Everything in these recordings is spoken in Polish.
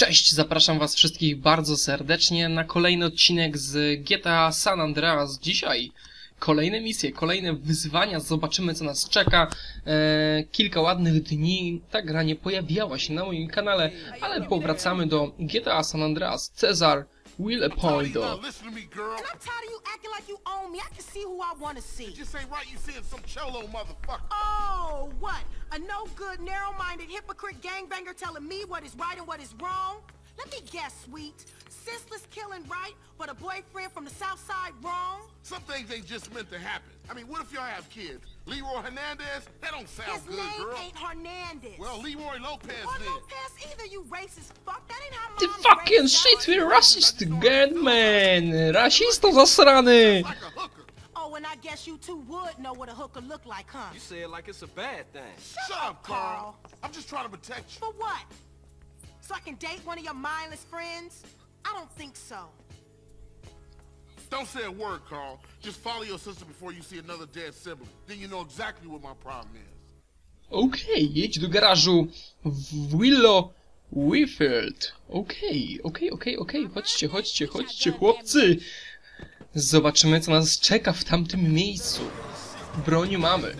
Cześć, zapraszam was wszystkich bardzo serdecznie na kolejny odcinek z GTA San Andreas. Dzisiaj kolejne misje, kolejne wyzwania, zobaczymy co nas czeka. E, kilka ładnych dni ta gra nie pojawiała się na moim kanale, ale powracamy do GTA San Andreas. Cezar Will Now Appoido. listen to me, girl. And I'm tired of you acting like you own me. I can see who I want to see. It just ain't right you seeing some cholo motherfucker. Oh, what? A no good, narrow minded hypocrite gangbanger telling me what is right and what is wrong? Let me guess, sweet. Senseless killing right, but a boyfriend from the south side wrong? Some things ain't just meant to happen. I mean, what if y'all have kids? Leroy Hernandez? That don't sound His good, name ain't Hernandez. Well, Leroy Lopez or then. Lopez either, you racist fuck. That ain't how Ty mom fucking shit, y'all. we racist again, man! Rasisto zasrany! Like a hooker. Oh, and I guess you two would know what a hooker look like, huh? You say it like it's a bad thing. Shut up, Carl. I'm just trying to protect you. For what? So I can date one of your mindless friends? I don't think so. Don't say a word, Carl. Just follow your sister before you see another dead sibling. Then you know exactly what my problem is. Okej, jedź do garażu w Willow Wifield. Okej, okej, okej, okej, chodźcie, chodźcie, chodźcie, chłopcy! Zobaczymy, co nas czeka w tamtym miejscu. Broni mamy.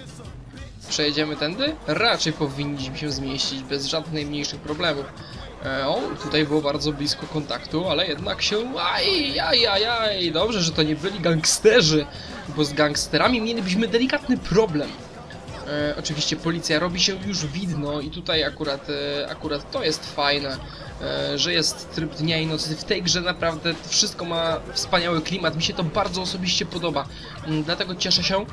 Przejedziemy tędy? Raczej powinniśmy się zmieścić bez żadnych najmniejszych problemów. E, o, tutaj było bardzo blisko kontaktu, ale jednak się... Aj, aj, aj, aj. Dobrze, że to nie byli gangsterzy, bo z gangsterami mielibyśmy delikatny problem. E, oczywiście policja robi się już widno i tutaj akurat, e, akurat to jest fajne, e, że jest tryb dnia i nocy. W tej grze naprawdę wszystko ma wspaniały klimat, mi się to bardzo osobiście podoba, Mm, dlatego cieszę się,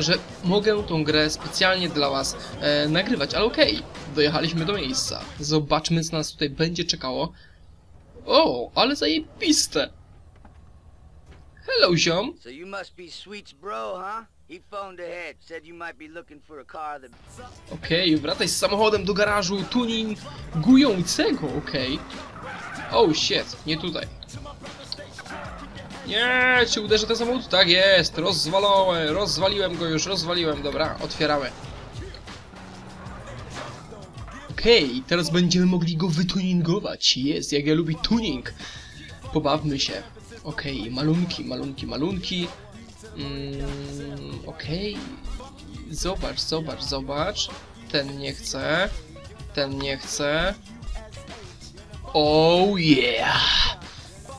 że mogę tą grę specjalnie dla Was e, nagrywać, ale okej, dojechaliśmy do miejsca. Zobaczmy co nas tutaj będzie czekało. O, ale zajebiste! Hello, ziom! So you must be Sweet's bro, huh? He phoned ahead, said you might be looking for a car that... Okej, wracaj z samochodem do garażu tuningującego, okej. Oh shit, nie tutaj. Nie, czy uderzę ten samochód? Tak jest, rozwalałem, rozwaliłem go już, rozwaliłem, dobra, otwieramy. Okej, teraz będziemy mogli go wytuningować, jest, jak ja lubię tuning. Pobawmy się. Okej, malunki, malunki, malunki. Mm, Okej, Zobacz, zobacz, zobacz. Ten nie chce. Ten nie chce. Oh yeah!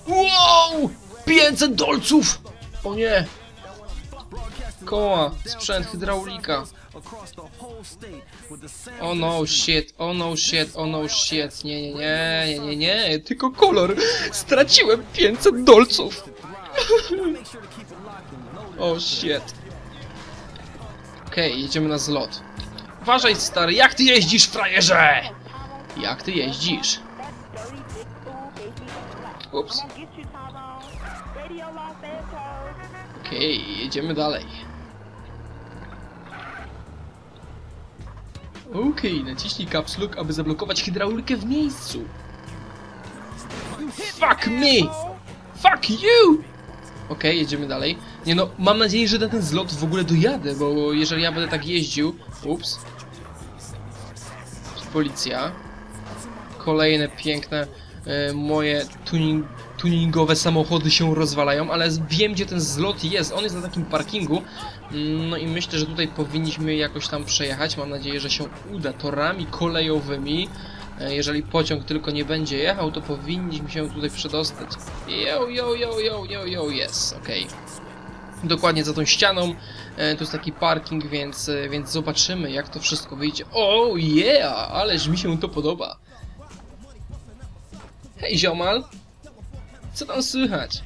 Wow! 500 dolców! O nie! Koła, sprzęt hydraulika. Oh no shit, oh no shit, oh no shit. Nie, nie, nie, nie, nie, nie, tylko kolor. Straciłem 500 dolców. oh shit. Okej, jedziemy na zlot. Uważaj, stary, jak ty jeździsz, frajerze? Jak ty jeździsz? Ups. Okej, jedziemy dalej. Okej, naciśnij caps lock, aby zablokować hydraulikę w miejscu. Fuck me! Fuck you! Okej, jedziemy dalej. Nie no, mam nadzieję, że na ten zlot w ogóle dojadę, bo jeżeli ja będę tak jeździł... Ups. Policja. Kolejne piękne e, moje tuning, tuningowe samochody się rozwalają, ale wiem gdzie ten zlot jest. On jest na takim parkingu. Mm, No i myślę, że tutaj powinniśmy jakoś tam przejechać. Mam nadzieję, że się uda torami kolejowymi. E, Jeżeli pociąg tylko nie będzie jechał, to powinniśmy się tutaj przedostać. Yo, yo, yo, yo, yo, yo, yes, okej. Dokładnie za tą ścianą. E, tu jest taki parking, więc, e, więc zobaczymy, jak to wszystko wyjdzie. Oh yeah, ależ mi się to podoba. Hej, ziomal. Co tam słychać?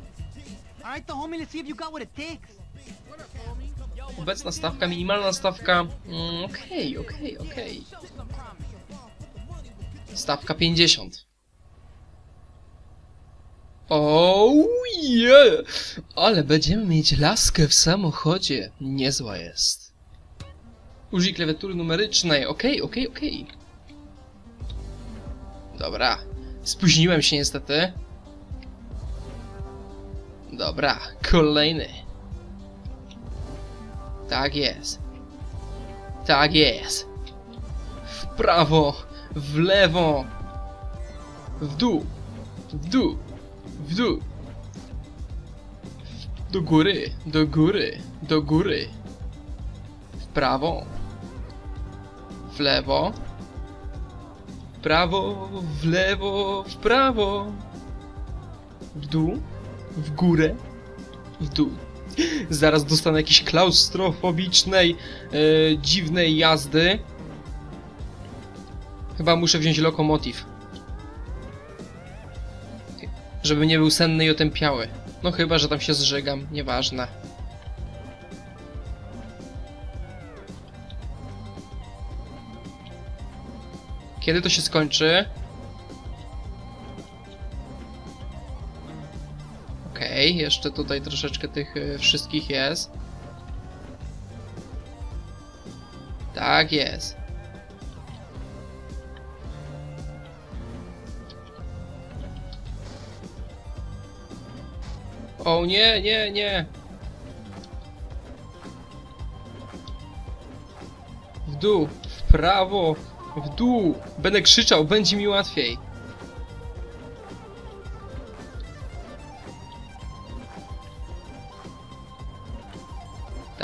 Obecna stawka, minimalna stawka. Mm, Okej, okej, okej. Stawka 50. Oh yeah! Ale będziemy mieć laskę w samochodzie. Niezła jest. Użyj klawiatury numerycznej. Okej, okej, okej. Dobra. Spóźniłem się niestety. Dobra, kolejny. Tak jest. Tak jest. W prawo, w lewo. w dół, w dół, w dół. Do góry, do góry, do góry. W prawo. W lewo. W prawo, w lewo, w prawo. W dół, w górę, w dół. Zaraz dostanę jakiejś klaustrofobicznej, e, dziwnej jazdy. Chyba muszę wziąć lokomotiv. Żeby nie był senny i otępiały. No chyba, że tam się zżegam, nieważne. Kiedy to się skończy? Jeszcze tutaj troszeczkę tych y, wszystkich jest. Tak jest. O nie, nie, nie. W dół, w prawo, w dół. Będę krzyczał, będzie mi łatwiej.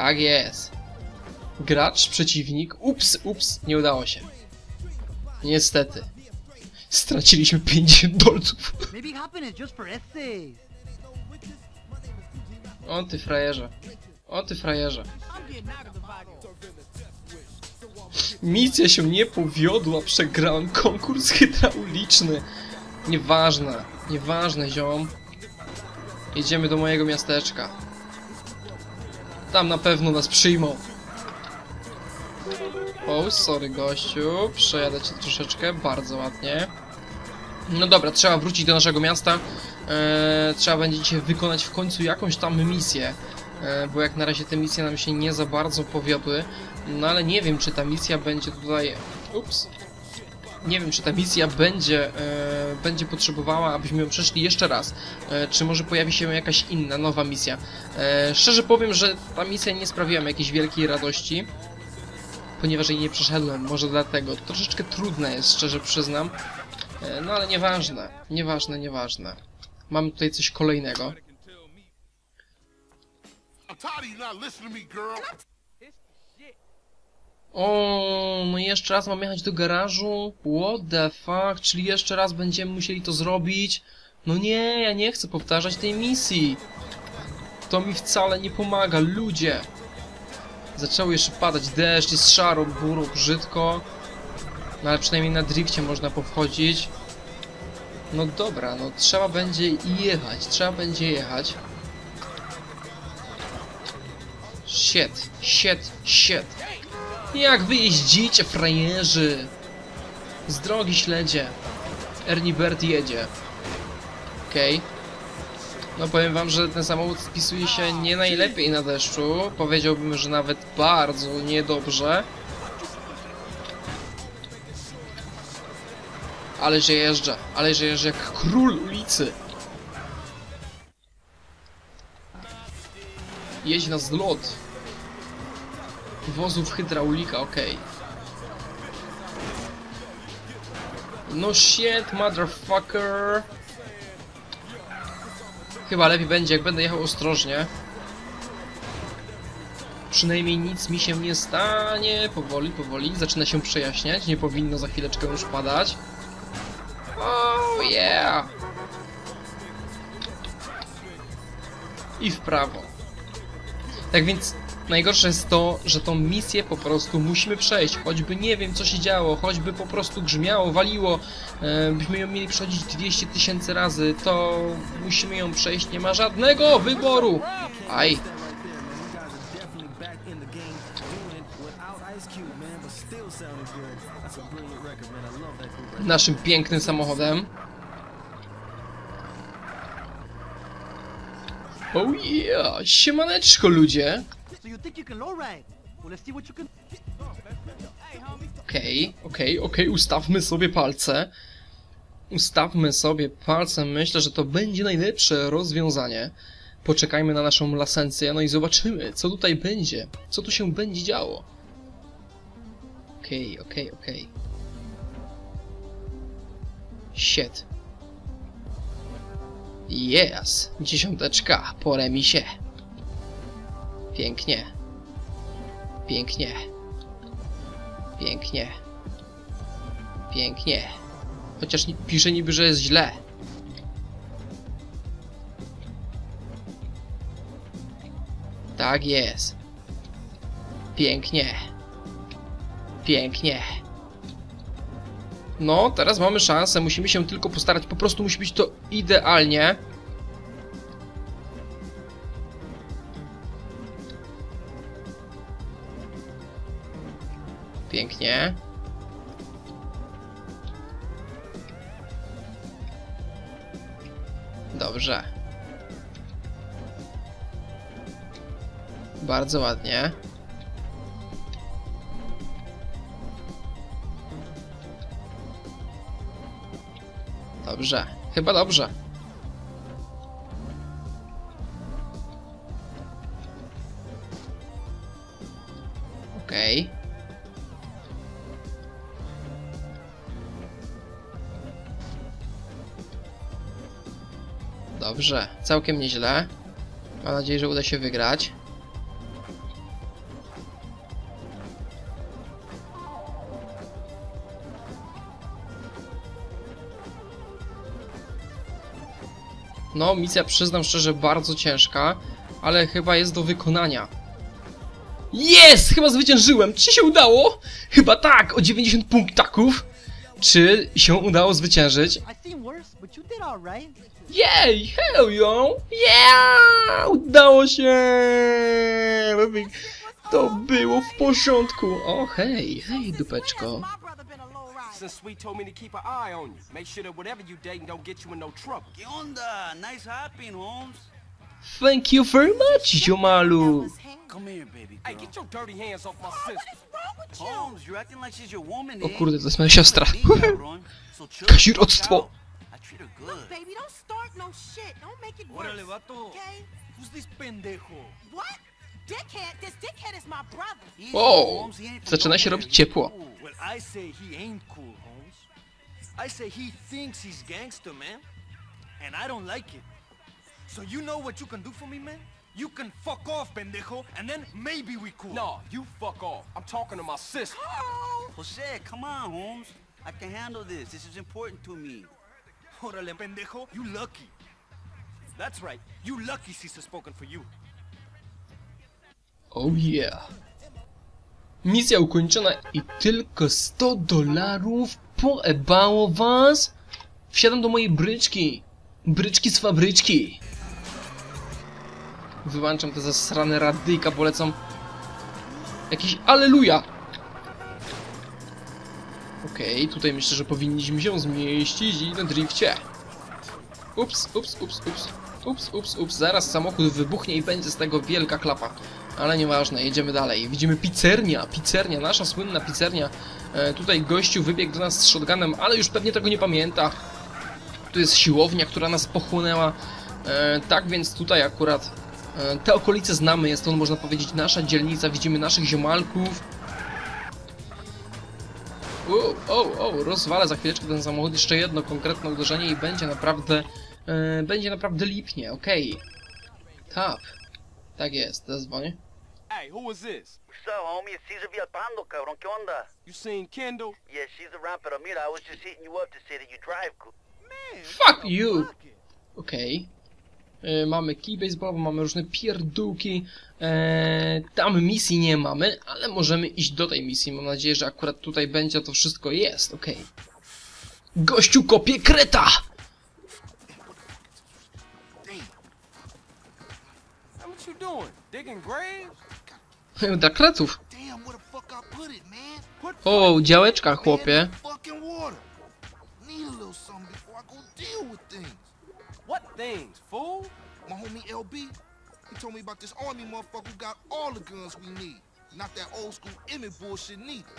Tak jest. Gracz, przeciwnik. Ups, ups, nie udało się. Niestety. Straciliśmy 50 dolców. O ty frajerze. O ty frajerze. Misja się nie powiodła, przegrałem konkurs hydrauliczny. Nieważne, nieważne ziom. Jedziemy do mojego miasteczka. Tam na pewno nas przyjmą. O, sorry gościu, przejadę cię troszeczkę, bardzo ładnie. No dobra, trzeba wrócić do naszego miasta. Eee, trzeba będzie dzisiaj wykonać w końcu jakąś tam misję. E, bo jak na razie te misje nam się nie za bardzo powiodły. No ale nie wiem, czy ta misja będzie tutaj... Ups. Nie wiem, czy ta misja będzie, e, będzie potrzebowała, abyśmy ją przeszli jeszcze raz. E, czy może pojawi się jakaś inna, nowa misja. E, szczerze powiem, że ta misja nie sprawiła mi jakiejś wielkiej radości. Ponieważ jej nie przeszedłem, może dlatego. Troszeczkę trudne jest, szczerze przyznam. E, no ale nieważne, nieważne, nieważne. Mamy tutaj coś kolejnego. I'm tired of you not listening to me, girl. O, no jeszcze raz mam jechać do garażu? What the fuck? Czyli jeszcze raz będziemy musieli to zrobić? No nie, ja nie chcę powtarzać tej misji. To mi wcale nie pomaga, ludzie. Zaczęło jeszcze padać deszcz, jest szaro, buro, brzydko. No ale przynajmniej na drifcie można powchodzić. No dobra, no trzeba będzie jechać, trzeba będzie jechać. Shit, shit, shit. Jak wy jeździcie, frajerzy? Z drogi śledzie. Ernie Bird jedzie. Okej. No powiem wam, że ten samochód spisuje się nie najlepiej na deszczu. Powiedziałbym, że nawet bardzo niedobrze. Ale że jeżdżę, ale że jeżdżę jak król ulicy. Jedź na zlot. Wozów hydraulika, okej. No shit, motherfucker. Chyba lepiej będzie, jak będę jechał ostrożnie. Przynajmniej nic mi się nie stanie. Powoli, powoli. Zaczyna się przejaśniać. Nie powinno za chwileczkę już padać. Oh yeah! I w prawo. Tak więc najgorsze jest to, że tą misję po prostu musimy przejść. Choćby nie wiem co się działo, choćby po prostu grzmiało, waliło, e, byśmy ją mieli przechodzić 200 tysięcy razy, to musimy ją przejść. Nie ma żadnego wyboru! Aj! Naszym pięknym samochodem. Oh yeah! Siemaneczko ludzie! You can. Okej, okej, okej, ustawmy sobie palce. Ustawmy sobie palce, myślę, że to będzie najlepsze rozwiązanie. Poczekajmy na naszą lasencję, no i zobaczymy, co tutaj będzie. Co tu się będzie działo. Okej, okej, okej. Shit. Yes, dziesiąteczka po remisie. Pięknie. Pięknie. Pięknie. Pięknie. Chociaż pisze niby, że jest źle. Tak jest. Pięknie. Pięknie. No, teraz mamy szansę, musimy się tylko postarać, po prostu musi być to idealnie. Pięknie. Dobrze. Bardzo ładnie. Dobrze, chyba dobrze. Okej. Dobrze, całkiem nieźle. Mam nadzieję, że uda się wygrać. No, misja przyznam szczerze bardzo ciężka, ale chyba jest do wykonania. Jest! Chyba zwyciężyłem! Czy się udało? Chyba tak! O 90 punktaków! Czy się udało zwyciężyć? Jej! Hell yo! Yeah! Udało się! To było w porządku! O hej, hej dupeczko. Since Sweet told me to keep an eye on you. Make sure that whatever you dating don't get you in no trouble. ¿Qué onda? Nice hopping, Holmes. Thank you very much, ziomalu! Come here, baby Hey, get your dirty hands off my sister. What is wrong with? Holmes, you're acting like she's your woman, O eh? kurde, to jest moja siostra. Leave that, Ron. So chill the fuck Kazirodztwo! out. I treat her good. Baby, don't start no shit. Don't make it worse. Órale, vato. Okay? Who's this pendejo? What? Dickhead? This dickhead is my brother. Easy, Wow, Holmes, he ain't from zaczyna się robić ciepło. Well, I say he ain't cool, Holmes. I say he thinks he's gangster, man. And I don't like it. So you know what you can do for me, man? You can fuck off, pendejo, and then maybe we cool. No, you fuck off. I'm talking to my sister. Oh, Jose, come on, Holmes. I can handle this. This is important to me. Órale, pendejo, you lucky. That's right. You lucky Caesar spoken for you. Oh yeah. Misja ukończona i tylko 100 dolarów poebało was? Wsiadam do mojej bryczki. Bryczki z fabryczki. Wyłączam te zasrane radyjka, polecam. Jakiś aleluja. Okej, tutaj myślę, że powinniśmy się zmieścić i na drifcie. Ups, ups, ups, ups. Ups, ups, ups. Zaraz samochód wybuchnie i będzie z tego wielka klapa. Ale nieważne, jedziemy dalej. Widzimy pizzernia, pizzernia, nasza słynna pizzernia. E, tutaj gościu wybiegł do nas z shotgunem, ale już pewnie tego nie pamięta. Tu jest siłownia, która nas pochłonęła. E, tak więc tutaj akurat e, te okolice znamy. Jest to, można powiedzieć, nasza dzielnica. Widzimy naszych ziomalków. O, o, o, rozwalę za chwileczkę ten samochód. Jeszcze jedno konkretne uderzenie i będzie naprawdę, e, będzie naprawdę lipnie, okej. Tap. Tak jest, zadzwonię. Hey, who is this? What's up, homie? It's Cesar Villalpando, cabrón. ¿Qué onda? You seen Kendall? Yeah, she's around, pero mira, I was just hitting you up to say that you drive cool. Fuck you! Okej. E, Mamy kij baseballowy, mamy różne pierdółki. E, tam misji nie mamy, ale możemy iść do tej misji. Mam nadzieję, że akurat tutaj będzie to wszystko jest, okej. Gościu kopie kreta! Hey, what you doing? Digging graves? Dla? Put O, działeczka, chłopie. Fucking water. Need a little something before I go deal with things. what things, fool? My homie LB, he told me about this army motherfucker who got all the guns we need. Not that old school Emmett bullshit neither.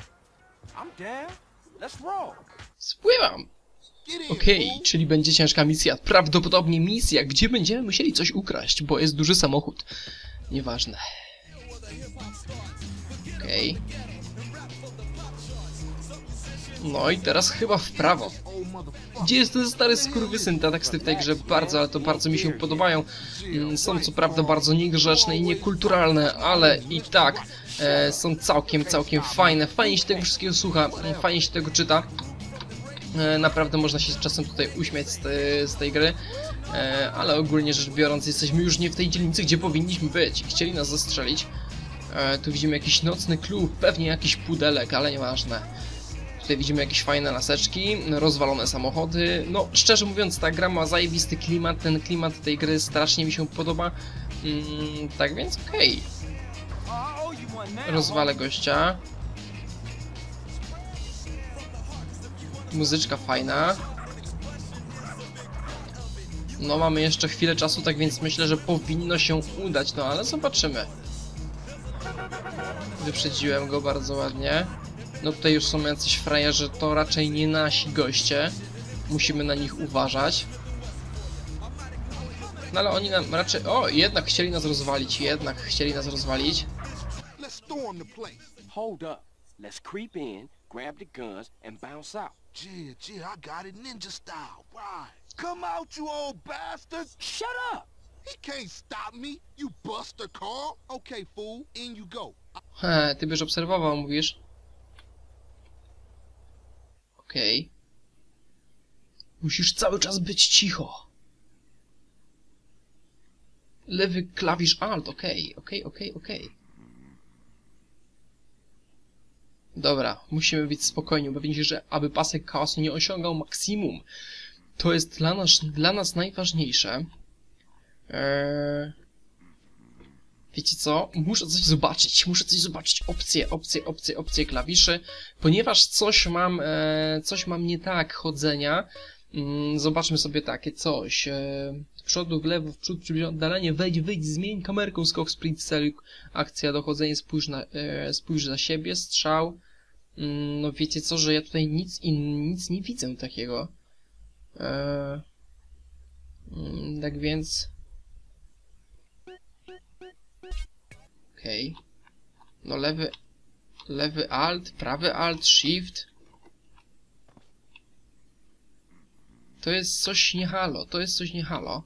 I'm down. Let's roll. Spływam. Okej, fool. czyli będzie ciężka misja. Prawdopodobnie misja, gdzie będziemy musieli coś ukraść, bo jest duży samochód. Nieważne. Okej. No i teraz chyba w prawo. Gdzie jest ten stary skurwysyn? Te teksty w tej grze bardzo, ale to bardzo mi się podobają. Mm, Są co prawda bardzo niegrzeczne i niekulturalne, ale i tak e, są całkiem, całkiem fajne. Fajnie się tego wszystkiego słucha, fajnie się tego czyta. E, Naprawdę można się czasem tutaj uśmiać z, te, z tej gry, e, ale ogólnie rzecz biorąc jesteśmy już nie w tej dzielnicy, gdzie powinniśmy być. Chcieli nas zastrzelić. E, Tu widzimy jakiś nocny klub, pewnie jakiś pudelek, ale nieważne. Tutaj widzimy jakieś fajne laseczki, rozwalone samochody. No, szczerze mówiąc, ta gra ma zajebisty klimat, ten klimat tej gry strasznie mi się podoba. Mm, tak więc okej, now. rozwalę gościa. Muzyczka fajna. No, mamy jeszcze chwilę czasu, tak więc myślę, że powinno się udać, no ale zobaczymy. Wyprzedziłem go bardzo ładnie. No tutaj już są jacyś frajerzy, to raczej nie nasi goście. Musimy na nich uważać. No ale oni nam raczej... O, jednak chcieli nas rozwalić, jednak chcieli nas rozwalić. Hold up. Let's creep in, grab the guns, and bounce out. Yeah, yeah, I got it ninja style. Right. Come out, you old bastard. Shut up! He can't stop me, you buster. Okay, fool, in you go. He, ty byś obserwował, mówisz? Okej. Musisz cały czas być cicho. Lewy klawisz Alt, okej, okej, okej, okej. Dobra, musimy być spokojni, upewnić się, że aby pasek chaosu nie osiągał maksimum. To jest dla nas, dla nas najważniejsze. Eee... Wiecie co? Muszę coś zobaczyć, muszę coś zobaczyć. Opcje, opcje, opcje, opcje klawiszy. Ponieważ coś mam, e, coś mam nie tak chodzenia. Mm, zobaczmy sobie takie coś. E, w przodu, w lewo, w przód, oddalenie, wejdź, wyjdź, zmień kamerką, skok, sprint, cel, akcja, dochodzenie, spójrz, na, e, spójrz za siebie, strzał. Mm, no wiecie co, że ja tutaj nic, in, nic nie widzę takiego. E, tak więc... Okej. No lewy... Lewy alt, prawy alt, shift. To jest coś nie halo, to jest coś nie halo.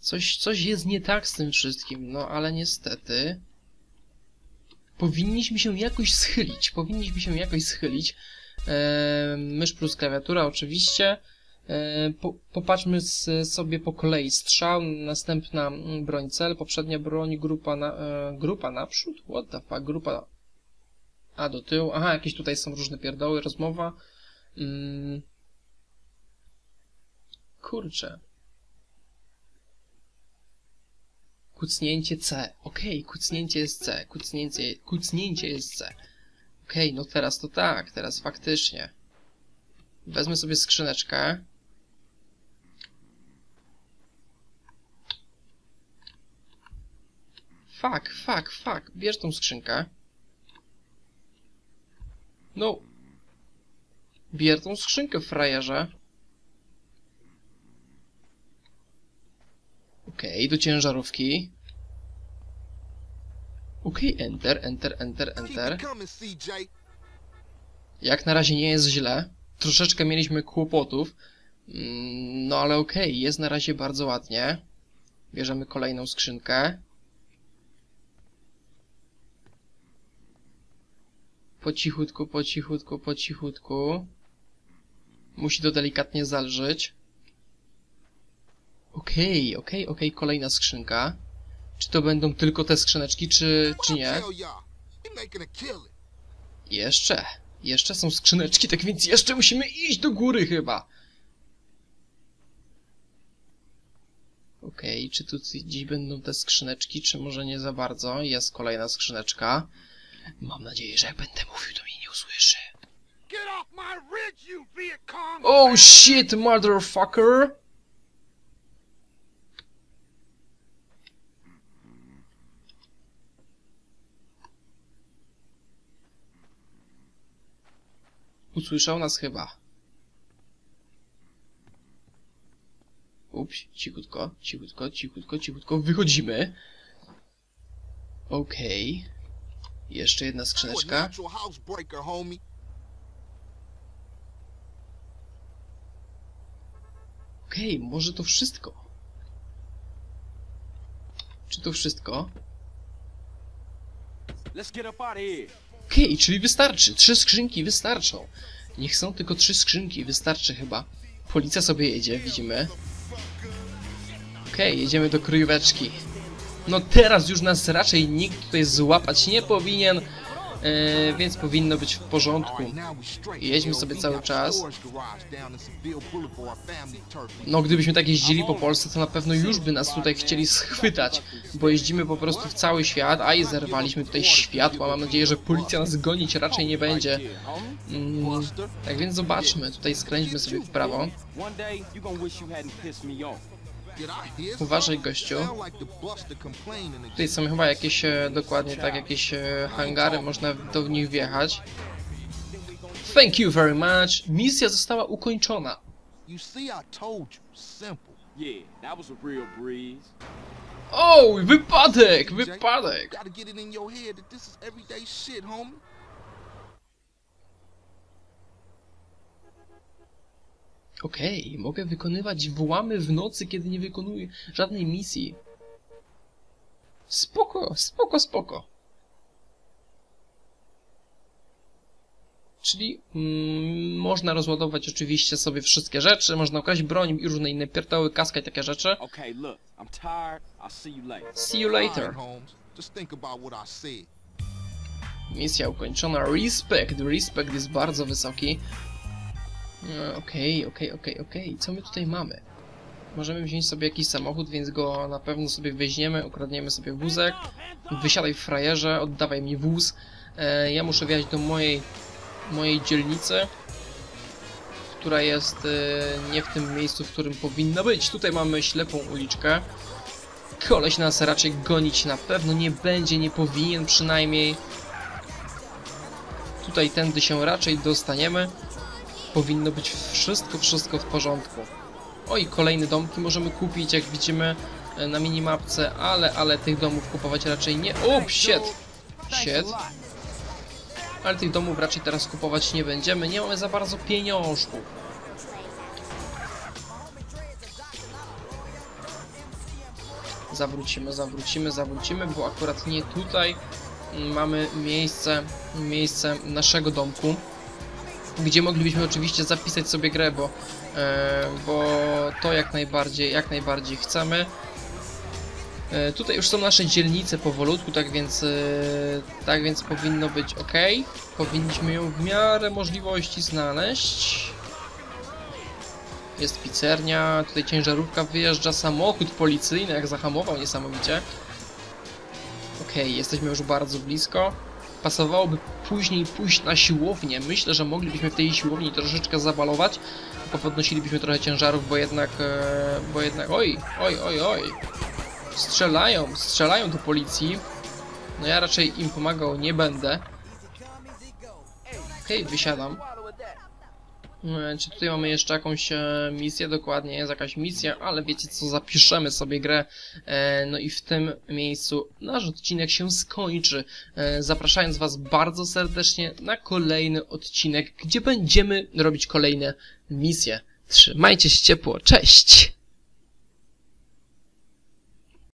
Coś, coś jest nie tak z tym wszystkim, no ale niestety... Powinniśmy się jakoś schylić, powinniśmy się jakoś schylić. Eee, mysz plus klawiatura oczywiście. E, po, popatrzmy z, sobie po kolei. Strzał, następna mm, broń cel, poprzednia broń, grupa na, e, grupa naprzód? What the fuck? Grupa... A, do tyłu. Aha, jakieś tutaj są różne pierdoły, rozmowa. Mm. Kurczę. Kucnięcie C. Okej, okay, kucnięcie jest C. Kucnięcie, kucnięcie jest C. Okej, okay, no teraz to tak, teraz faktycznie. Wezmę sobie skrzyneczkę. Fuck, fuck, fuck. Bierz tą skrzynkę. No. Bierz tą skrzynkę, frajerze. Okej, okay, do ciężarówki. Okej, okay, enter, enter, enter, enter. Jak na razie nie jest źle. Troszeczkę mieliśmy kłopotów. Mm, No ale okej, okay, jest na razie bardzo ładnie. Bierzemy kolejną skrzynkę. Po cichutku, po cichutku, po cichutku. Musi to delikatnie zalżyć. Okej, okay, okej, okay, okej, okay. kolejna skrzynka. Czy to będą tylko te skrzyneczki, czy, czy nie? Jeszcze. Jeszcze są skrzyneczki, tak więc jeszcze musimy iść do góry chyba. Okej, okay, czy tu gdzieś będą te skrzyneczki, czy może nie za bardzo? Jest kolejna skrzyneczka. Mam nadzieję, że jak będę mówił, to mnie nie usłyszy. Get off my ridge, you Viet Cong! Oh shit, motherfucker! Usłyszał nas chyba. Ups, cichutko, cichutko, cichutko, cichutko. Wychodzimy. Okej. Okay. Jeszcze jedna skrzyneczka. Okej, może to wszystko. Czy to wszystko? Okej, czyli wystarczy. Trzy skrzynki wystarczą. Niech są tylko trzy skrzynki, wystarczy chyba. Policja sobie jedzie, widzimy. Okej, jedziemy do kryjóweczki. No teraz już nas raczej nikt tutaj złapać nie powinien, e, więc powinno być w porządku. Jedźmy sobie cały czas. No gdybyśmy tak jeździli po Polsce, to na pewno już by nas tutaj chcieli schwytać, bo jeździmy po prostu w cały świat, a i zerwaliśmy tutaj światła. Mam nadzieję, że policja nas gonić raczej nie będzie. Mm, tak więc zobaczmy, tutaj skręćmy sobie w prawo. Uważaj, gościu. Tutaj są chyba jakieś, e, dokładnie tak, jakieś e, hangary, można do nich wjechać. Thank you very much. Misja została ukończona. You see, I told you. Simple. Yeah, that was a real breeze. O, wypadek, wypadek. Gotta get it in your head that this is everyday shit, Okej, mogę wykonywać włamy w nocy, kiedy nie wykonuję żadnej misji. Spoko, spoko, spoko. Czyli mm, można rozładować oczywiście sobie wszystkie rzeczy, można ukraść broń i różne inne pierdoły, kaska i takie rzeczy. Okay, look, I'm tired. I'll see you later. See you later. Alright, Holmes. Just think about what I said. Misja ukończona. Respect. Respect jest bardzo wysoki. E, Okej, okej, okej, okej. Co my tutaj mamy? Możemy wziąć sobie jakiś samochód, więc go na pewno sobie weźmiemy, ukradniemy sobie wózek. Wysiadaj w frajerze, oddawaj mi wóz. E, ja muszę wjechać do mojej, mojej dzielnicy, która jest e, nie w tym miejscu, w którym powinna być. Tutaj mamy ślepą uliczkę. Koleś nas raczej gonić na pewno nie będzie, nie powinien przynajmniej. Tutaj tędy się raczej dostaniemy. Powinno być wszystko, wszystko w porządku. Oj, kolejne domki możemy kupić, jak widzimy e, na minimapce, ale, ale tych domów kupować raczej nie... O, shit! Shit. Ale tych domów raczej teraz kupować nie będziemy, nie mamy za bardzo pieniążków. Zawrócimy, zawrócimy, zawrócimy, bo akurat nie tutaj mm, mamy miejsce, miejsce naszego domku, gdzie moglibyśmy oczywiście zapisać sobie grę, bo, e, bo to jak najbardziej, jak najbardziej chcemy. E, tutaj już są nasze dzielnice powolutku, tak więc, e, tak więc powinno być ok. Powinniśmy ją w miarę możliwości znaleźć. Jest pizzernia, tutaj ciężarówka wyjeżdża, samochód policyjny, jak zahamował niesamowicie. Okej, jesteśmy już bardzo blisko. Pasowałoby później pójść na siłownię. Myślę, że moglibyśmy w tej siłowni troszeczkę zabalować. Podnosilibyśmy trochę ciężarów, bo jednak, e, bo jednak, oj, oj, oj, oj. Strzelają, strzelają do policji. No ja raczej im pomagał nie będę. Okej, wysiadam. Czy tutaj mamy jeszcze jakąś e, misję? Dokładnie jest jakaś misja, ale wiecie co, zapiszemy sobie grę. E, no i w tym miejscu nasz odcinek się skończy. E, zapraszając Was bardzo serdecznie na kolejny odcinek, gdzie będziemy robić kolejne misje. Trzymajcie się ciepło, cześć!